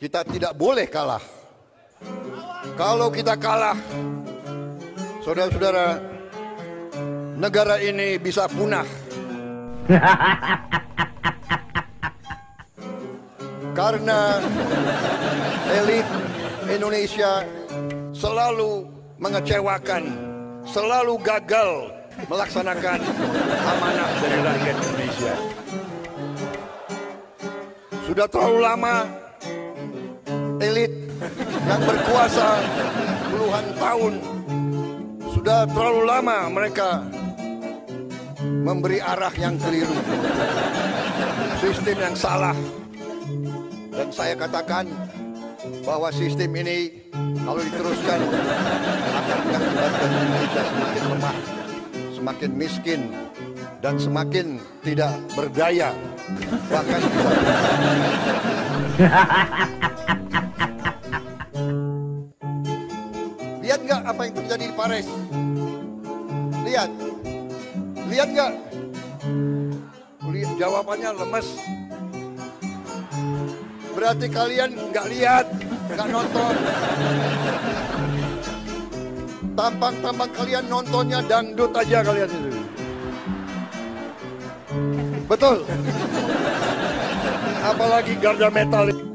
Kita tidak boleh kalah. Kalau kita kalah, saudara-saudara, negara ini bisa punah. Karena elit Indonesia selalu mengecewakan, selalu gagal melaksanakan amanah dari rakyat Indonesia. Sudah terlalu lama elit yang berkuasa puluhan tahun. Sudah terlalu lama mereka memberi arah yang keliru sistem yang salah. Dan saya katakan bahwa sistem ini kalau diteruskan akan mengakibatkan Indonesia semakin lemah semakin miskin dan semakin tidak berdaya. Bahkan bisa Lihat nggak apa yang terjadi di Paris? Lihat, lihat nggak? Lihat jawabannya lemes. Berarti kalian nggak lihat, nggak nonton. Tampang-tampang kalian nontonnya dangdut aja kalian itu. Betul. Apalagi Garda Metal.